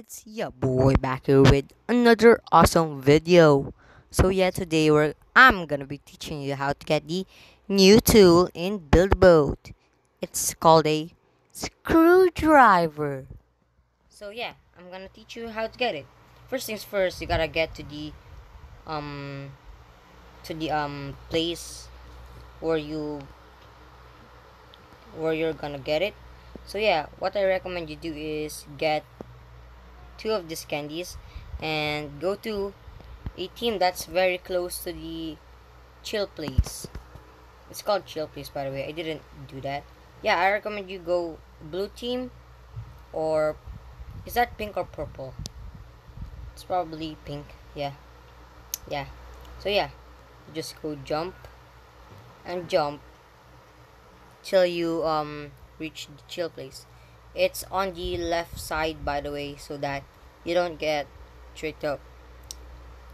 It's your boy back here with another awesome video. So yeah, today we're I'm gonna be teaching you how to get the new tool in Build-A-Boat. It's called a screwdriver. So yeah, I'm gonna teach you how to get it. First things first, you gotta get to the um to the um place where you where you're gonna get it. So yeah, what I recommend you do is get two of these candies and go to a team that's very close to the chill place. It's called chill place by the way. I didn't do that. Yeah, I recommend you go blue team or is that pink or purple? It's probably pink. Yeah. Yeah. So yeah, you just go jump and jump till you um reach the chill place. It's on the left side by the way so that you don't get tricked up.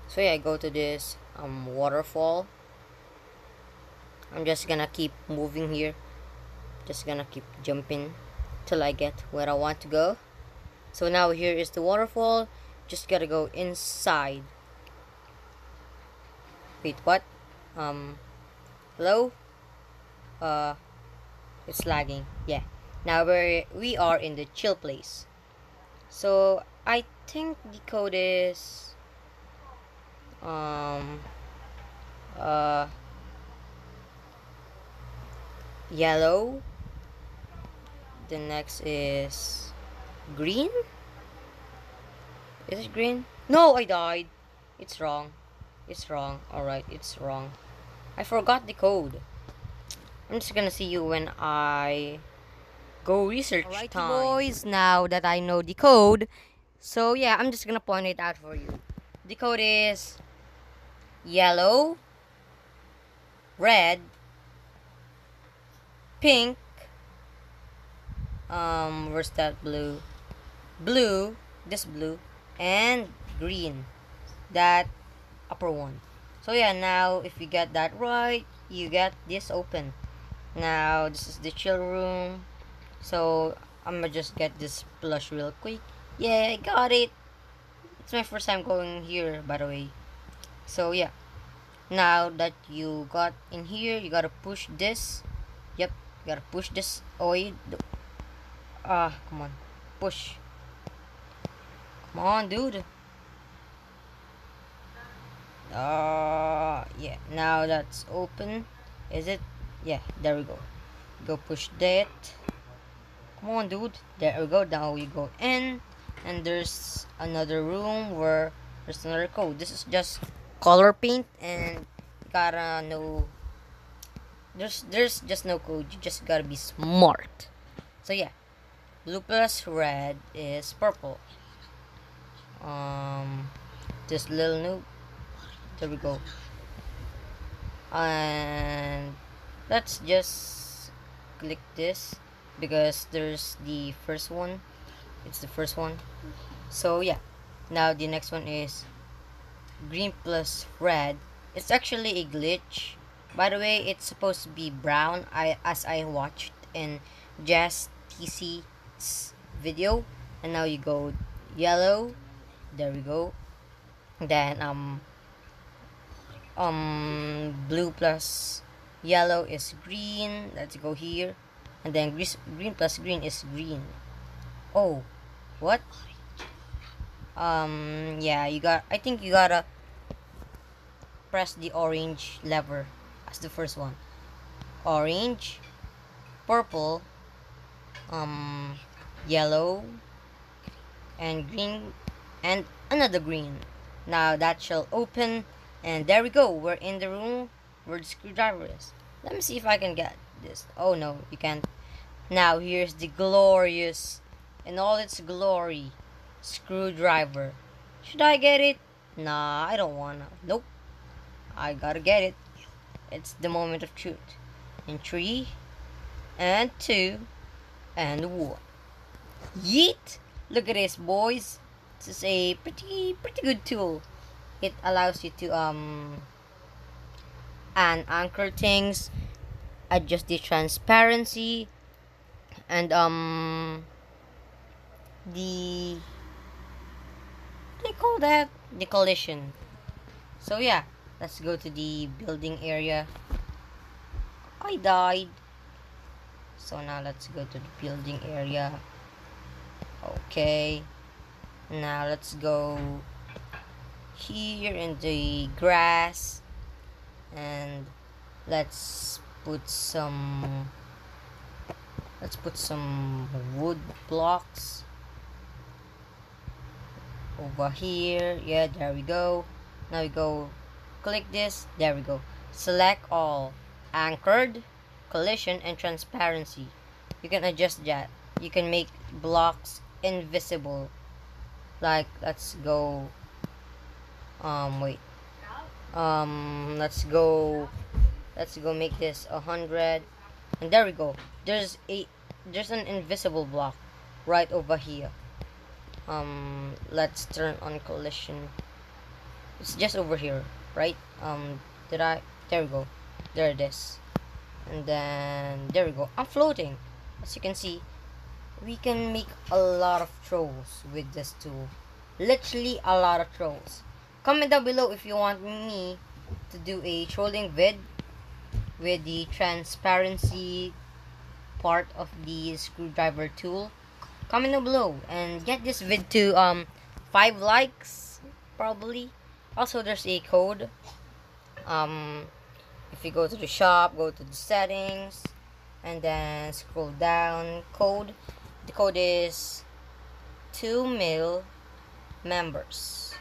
So yeah, I go to this um waterfall. I'm just gonna keep moving here. Just gonna keep jumping till I get where I want to go. So now here is the waterfall. Just gotta go inside. Wait, what? Um, hello? Uh, it's lagging. Yeah. Now we're we are in the chill place. So I think the code is um uh yellow. The next is green. Is it green? No, I died. It's wrong. It's wrong. Alright, it's wrong. I forgot the code. I'm just gonna see you when I go research Alrighty, time. boys, now that I know the code, so yeah, I'm just gonna point it out for you. The code is yellow, red, pink, um, where's that blue? Blue, this blue, and green. That upper one. So yeah, now if you get that right, you get this open. Now this is the chill room. So I'm gonna just get this plush real quick. Yeah, I got it. It's my first time going here, by the way. So yeah. Now that you got in here, you gotta push this. Yep, you gotta push this. You Ah, come on. Push. Come on, dude. Ah, yeah. Now that's open. Is it? Yeah, there we go. Go push that. Come on, dude. There we go. Now we go in. And there's another room where there's another code. This is just color paint and gotta know there's there's just no code. You just gotta be smart. So yeah. Blue plus red is purple. Um this little noob. There we go. And let's just click this because there's the first one. It's the first one. So yeah. Now the next one is green plus red. It's actually a glitch. By the way it's supposed to be brown I as I watched in Jazz TC's video. And now you go yellow. There we go. Then um um blue plus yellow is green. Let's go here and then green plus green is green. Oh what? Um yeah you got i think you gotta press the orange lever as the first one. Orange purple um yellow and green and another green. Now that shall open and there we go. We're in the room. Where the screwdriver is let me see if i can get this. Oh no you can't now here's the glorious, in all its glory, screwdriver. Should I get it? Nah, I don't wanna. Nope. I gotta get it. It's the moment of truth. In three, and two, and one. Yeet! Look at this, boys. This is a pretty, pretty good tool. It allows you to, um, and anchor things, adjust the transparency, and um the they call that? The collision. So yeah, let's go to the building area. I died. So now let's go to the building area. Okay. Now let's go here in the grass and let's put some let's put some wood blocks over here. Yeah there we go. Now we go click this. There we go. Select all. Anchored collision and transparency. You can adjust that. You can make blocks invisible. Like let's go um wait. Um let's go let's go make this a hundred and there we go. There's a there's an invisible block right over here. Um let's turn on collision. It's just over here right? Um did i there we go. There it is. And then there we go. I'm floating. As you can see we can make a lot of trolls with this tool. Literally a lot of trolls. Comment down below if you want me to do a trolling vid with the transparency part of the screwdriver tool. Comment down below and get this vid to um five likes probably. Also there's a code. Um if you go to the shop go to the settings and then scroll down. Code the code is 2 mil members.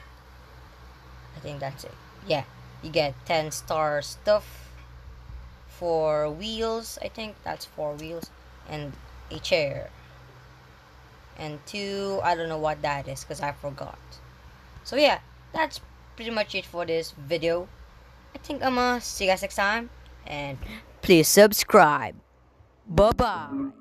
I think that's it. Yeah you get 10 star stuff for wheels. I think that's four wheels and a chair. And two I don't know what that is because I forgot. So yeah that's pretty much it for this video. I think I'm gonna see you guys next time. And please subscribe. Bye bye